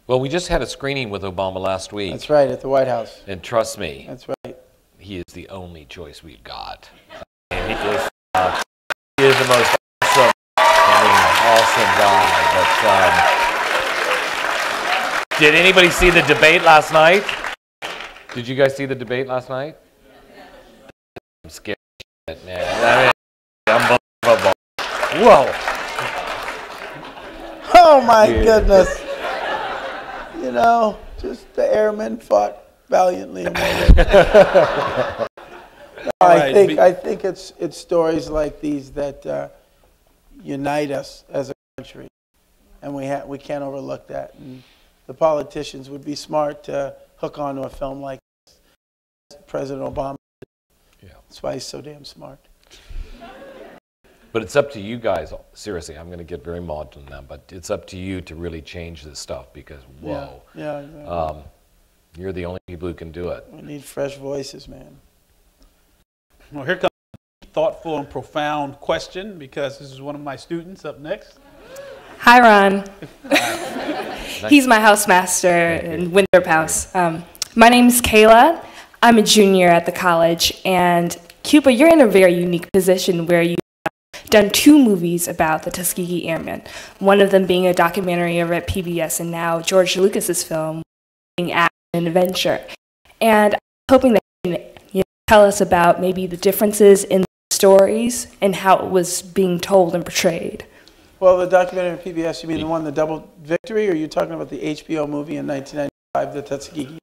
Well, we just had a screening with Obama last week. That's right, at the White House. And trust me, That's right. he is the only choice we've got. And he is, uh, he is the most awesome, awesome guy. But um, did anybody see the debate last night? Did you guys see the debate last night? I'm scared, shit, man. I mean, unbelievable. Whoa. Oh my Yeah. goodness. You know, just the airmen fought valiantly. No, All [LAUGHS] I right, think be- I think it's it's stories like these that uh, unite us as a country, and we ha- we can't overlook that. And the politicians would be smart to hook onto a film like this. President Obama. Yeah. That's why he's so damn smart. But it's up to you guys. Seriously, I'm going to get very maudlin now, but it's up to you to really change this stuff because whoa, Yeah, yeah, yeah. Um, you're the only people who can do it. We need fresh voices, man. Well, here comes a thoughtful and profound question because this is one of my students up next. Hi, Ron. [LAUGHS] He's my housemaster in Winthrop House. Um, my name's Kayla. I'm a junior at the college, and Cuba, you're in a very unique position where you've done two movies about the Tuskegee Airmen. One of them being a documentary over at PBS, and now George Lucas's film, being action and adventure. And I'm hoping that you can you know, tell us about maybe the differences in the stories and how it was being told and portrayed. Well, the documentary on PBS, you mean the one, The Double Victory, or are you talking about the HBO movie in 1995, The Tuskegee?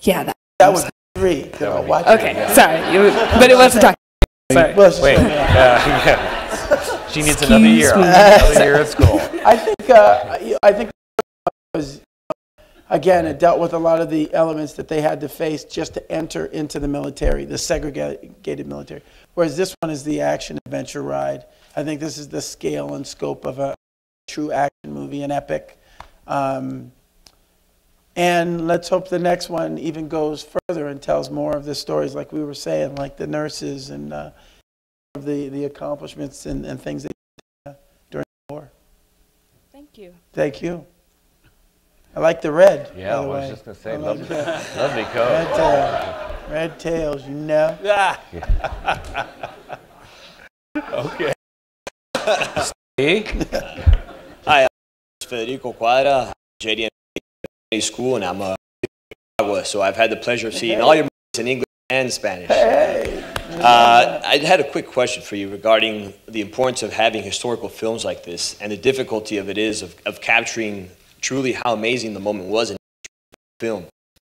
Yeah, that, That was three. I'll watch it. Okay, sorry, you- but it was a doc. Sorry. Well, Wait, uh, [LAUGHS] yeah. She needs another year. Another year at school. [LAUGHS] I think uh, I think was again it dealt with a lot of the elements that they had to face just to enter into the military, the segregated military. Whereas this one is the action adventure ride. I think this is the scale and scope of a true action movie, an epic. Um, and let's hope the next one even goes further and tells more of the stories, like we were saying, like the nurses and uh, of the, the accomplishments and, and things they did uh, during the war. Thank you. Thank you. I like the red. Yeah, by I was way. just gonna say, I lovely- that. [LAUGHS] lovely coat. Red, tail, red tails, you know. [LAUGHS] Yeah. okay. [LAUGHS] Hi, I'm Federico Quadra, JDM School, and I'm a so I've had the pleasure of seeing all your movies in English and Spanish. Uh, I had a quick question for you regarding the importance of having historical films like this and the difficulty of it is of, of capturing truly how amazing the moment was in film.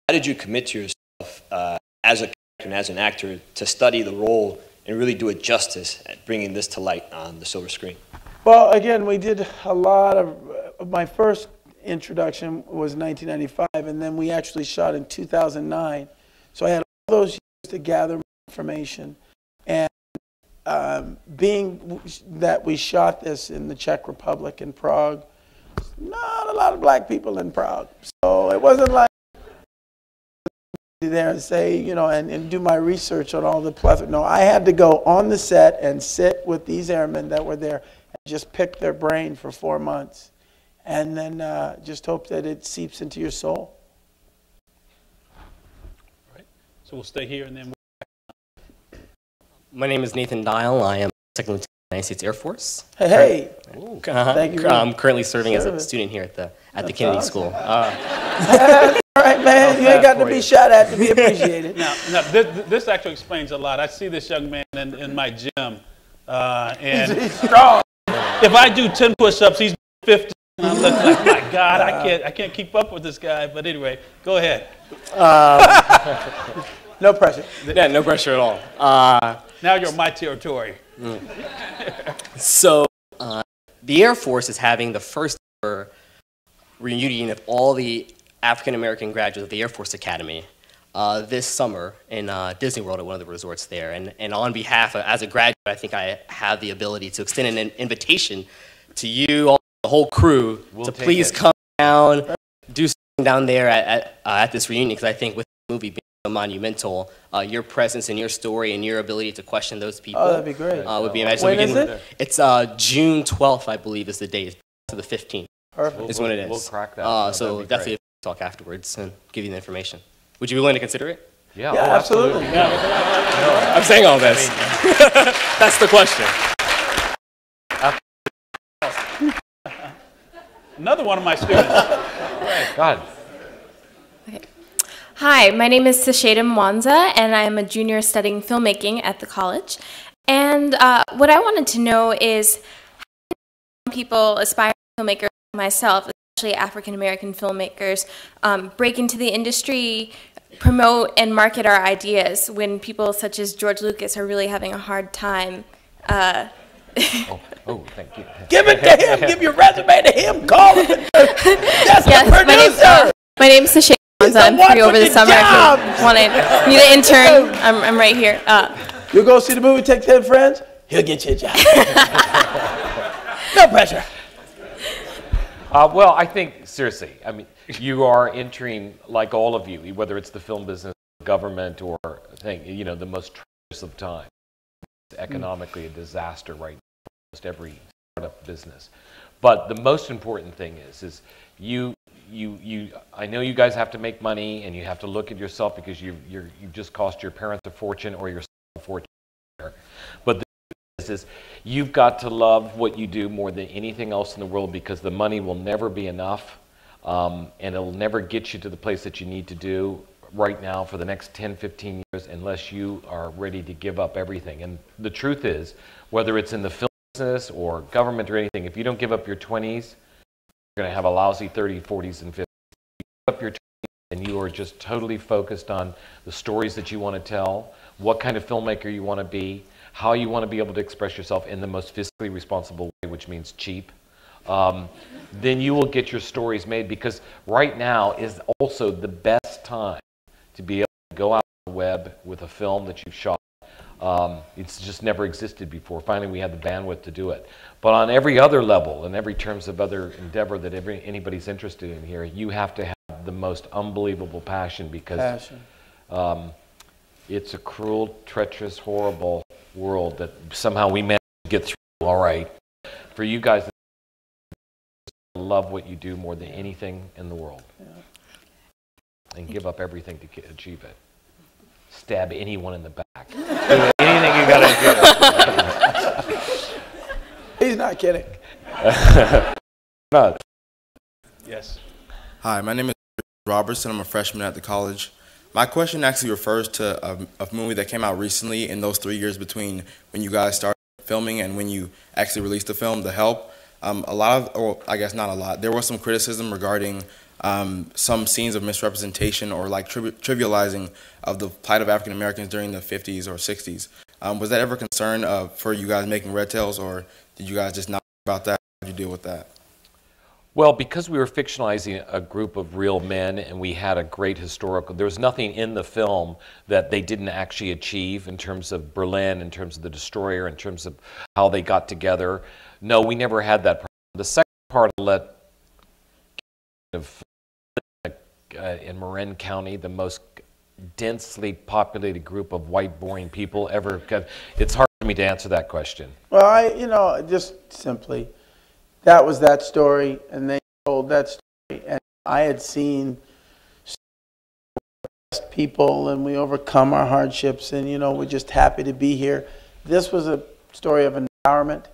How did you commit to yourself uh, as a character and as an actor to study the role and really do it justice at bringing this to light on the silver screen? Well, again, we did a lot of. Uh, my first introduction was 1995, and then we actually shot in 2009. So I had all those years to gather information, and um, being that we shot this in the Czech Republic in Prague, not a lot of black people in Prague, so it wasn't like there and say, you know, and, and do my research on all the plethora. No, I had to go on the set and sit with these airmen that were there and just pick their brain for four months. And then uh, just hope that it seeps into your soul. So we'll stay here and then. My name is Nathan Dial. I am second lieutenant in the United States Air Force. Hey, hey. Ooh, Thank you. I'm currently serving as a student here at the at the Kennedy awesome. School. [LAUGHS] Uh, all right, man. You ain't got to be shot at to be [LAUGHS] appreciated. Now, now this, this actually explains a lot. I see this young man in, in my gym, uh, and [LAUGHS] He's strong. if I do 10 push-ups, he's 50. I'm looking like, my God, I can't, I can't keep up with this guy. But anyway, go ahead. um, no pressure. Yeah, no pressure at all. Uh, Now you're my territory. so, uh, the Air Force is having the first ever reunion of all the African American graduates of the Air Force Academy uh, this summer in uh, Disney World at one of the resorts there. And, and on behalf of, as a graduate, I think I have the ability to extend an invitation to you, all, the whole crew, We'll to please it. come down, do something down there at, at, uh, at this reunion, because I think with the movie being so monumental. Uh, your presence and your story and your ability to question those people. Oh, that'd be great. Uh, would be amazing. When We is can- it? It's uh, June 12th, I believe, is the date. To the 15th. Perfect. Is when it is. We'll crack that. Uh, so be definitely great. talk afterwards and give you the information. Would you be willing to consider it? Yeah, Yeah, oh, absolutely. I'm saying all this. [LAUGHS] That's the question. Another one of my students. God. Hi, my name is Sasheda Mwanza, and I am a junior studying filmmaking at the college. And uh, what I wanted to know is how can people, aspiring filmmakers like myself, especially African American filmmakers, um, break into the industry, promote and market our ideas when people such as George Lucas are really having a hard time? Uh, Oh, thank you. [LAUGHS] Give it to him. Give your resume to him. Call him. [LAUGHS] That's yes, the my name's, producer. uh, my name's Sashay. He's the I'm free over the the summer. If you want to need an intern, [LAUGHS] I'm, I'm right here. Uh, You go see the movie Take 10 Friends, he'll get you a job. [LAUGHS] no pressure. Uh, well, I think seriously. I mean, you are entering, like all of you, whether it's the film business, government, or thing. You know, the most treacherous of times. It's economically a disaster right now. Almost every startup business. But the most important thing is, is you, you, you. I know you guys have to make money, and you have to look at yourself because you, you're, you just cost your parents a fortune or yourself a fortune. But the is, is you've got to love what you do more than anything else in the world because the money will never be enough um, and it'll never get you to the place that you need to do right now for the next 10, 15 years unless you are ready to give up everything. And the truth is, whether it's in the film business or government or anything, if you don't give up your 20s, you're going to have a lousy 30s, 40s, and 50s. You up your 20s and you are just totally focused on the stories that you want to tell, what kind of filmmaker you want to be, how you want to be able to express yourself in the most fiscally responsible way, which means cheap, um, then you will get your stories made because right now is also the best time to be able to go out on the web with a film that you've shot. Um, it's just never existed before. Finally, we had the bandwidth to do it. But on every other level and every terms of other endeavor that every, anybody's interested in here, you have to have the most unbelievable passion because Passion. Um, it's a cruel, treacherous, horrible world that somehow we managed to get through all right. For you guys love what you do more than anything in the world and give up everything to achieve it. Stab anyone in the back. Do [LAUGHS] anything you got to do. He's not kidding. [LAUGHS] no. Yes. Hi, my name is Robertson. I'm a freshman at the college. My question actually refers to a, a movie that came out recently in those three years between when you guys started filming and when you actually released the film, The Help. Um, a lot of, or I guess not a lot, there was some criticism regarding um, some scenes of misrepresentation or like trivi- trivializing of the plight of African Americans during the 50s or 60s. Um, was that ever a concern uh, for you guys making Red Tails, or did you guys just not about that? How did you deal with that? Well, because we were fictionalizing a group of real men and we had a great historical, there was nothing in the film that they didn't actually achieve in terms of Berlin, in terms of the destroyer, in terms of how they got together. No, we never had that problem. The second part, I'll let of uh, in Marin County, the most densely populated group of white, boring people ever. It's hard for me to answer that question. Well, I, you know, just simply, that was that story, and they told that story, and I had seen people, and we overcome our hardships, and you know, we're just happy to be here. This was a story of empowerment,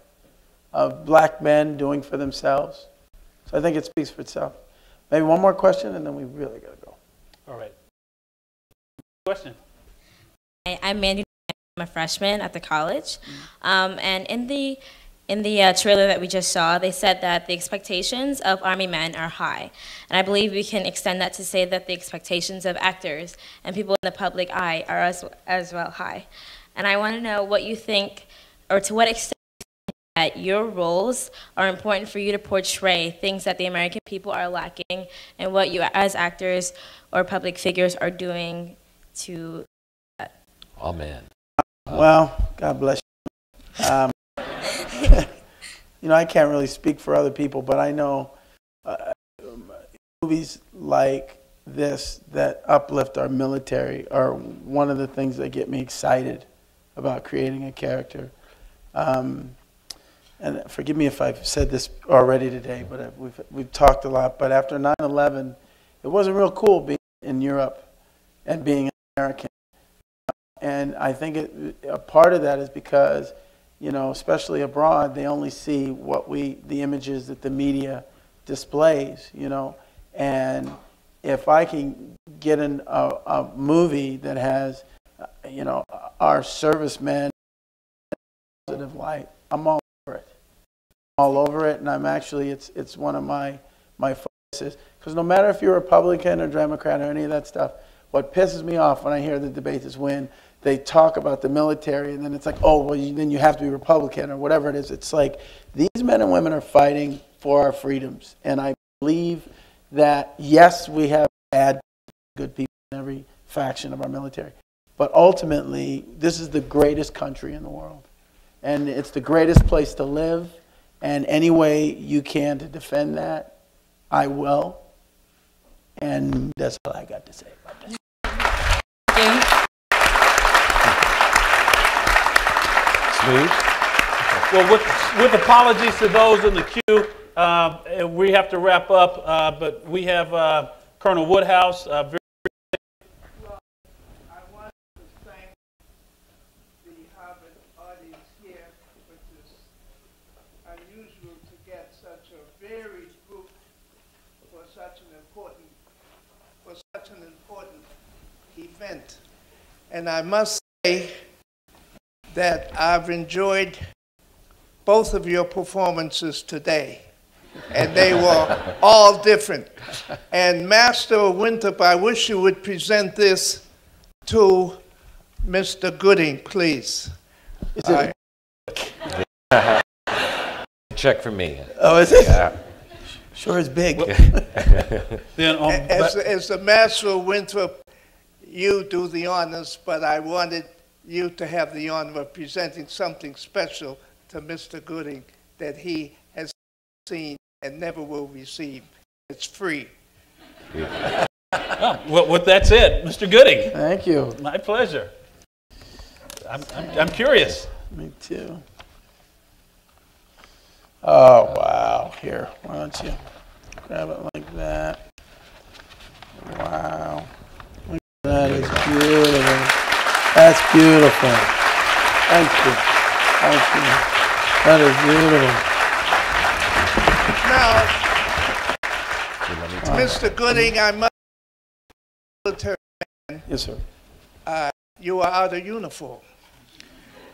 of black men doing for themselves. So I think it speaks for itself. Maybe one more question, and then we really got to go. All right. Question. Hi, I'm Mandy. I'm a freshman at the college, um, and in the in the uh, trailer that we just saw, they said that the expectations of Army men are high, and I believe we can extend that to say that the expectations of actors and people in the public eye are as as well high. And I want to know what you think, or to what extent that your roles are important for you to portray things that the American people are lacking, and what you as actors or public figures are doing to. That. Amen. Well, God bless you. Um, [LAUGHS] you know, I can't really speak for other people, but I know uh, movies like this that uplift our military are one of the things that get me excited about creating a character. Um, and forgive me if I've said this already today, but we've, we've talked a lot. But after 9 11, it wasn't real cool being in Europe and being an American. And I think it, a part of that is because, you know, especially abroad, they only see what we, the images that the media displays, you know. And if I can get in a, a movie that has, you know, our servicemen in positive light, I'm all. All over it, and I'm actually, it's, it's one of my, my focuses. Because no matter if you're Republican or Democrat or any of that stuff, what pisses me off when I hear the debates is when they talk about the military and then it's like, oh, well, you, then you have to be Republican or whatever it is. It's like these men and women are fighting for our freedoms. And I believe that, yes, we have bad, good people in every faction of our military. But ultimately, this is the greatest country in the world. And it's the greatest place to live. And any way you can to defend that, I will. And that's all I got to say about this. Smooth. Well, with, with apologies to those in the queue, uh, we have to wrap up, uh, but we have uh, Colonel Woodhouse. Uh, very unusual to get such a varied group for such an important for such an important event. And I must say that I've enjoyed both of your performances today. And they were [LAUGHS] all different. And Master Winthrop, I wish you would present this to Mr. Gooding, please. it- I- [LAUGHS] Check for me. Oh, is it? Yeah. Sure it's big. [LAUGHS] Then um, on, As, as the Master of Winthrop, you do the honors, but I wanted you to have the honor of presenting something special to Mr. Gooding that he has seen and never will receive. It's free. Oh, well, well, that's it, Mr. Gooding. Thank you. My pleasure. I'm, I'm, I'm curious. Me too. Oh, wow. Here, why don't you grab it like that? Wow. Look, That is beautiful. That's beautiful. Thank you. Thank you. That is beautiful. Now, Mr. Gooding, I must military man. Yes, sir. Uh, you are out of uniform.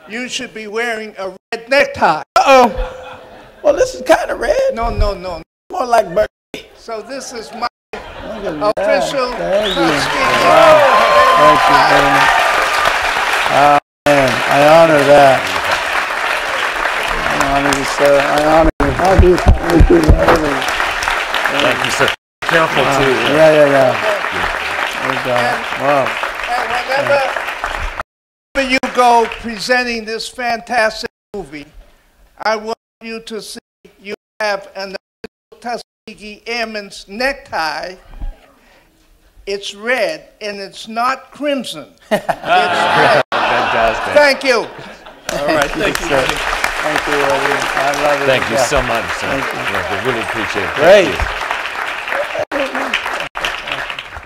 You should be wearing a red necktie. Uh-oh. Well, this is kind of red. No, no, no. More like burgundy. So this is my Look at that. Official Thank you. Tuskegee. Wow. Thank you very much. Oh, man, I honor that. I honor you, sir. I honor you. Thank you. Thank you. Thank you, sir. Careful, Wow. too. Yeah, yeah, yeah. There you go. Wow. And whenever, whenever you go presenting this fantastic movie, I want you to see you have an Tuskegee Airman's necktie. It's red and it's not crimson. [LAUGHS] It's red. Fantastic. Thank you. All right, thank you. sir. Thank you, Eddie. I love it. Thank you Yeah. so much, sir. Thank you. Yeah, we really appreciate it. Great.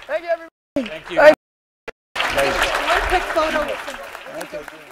Thank you. Thank you. Thank One quick photo. That's it.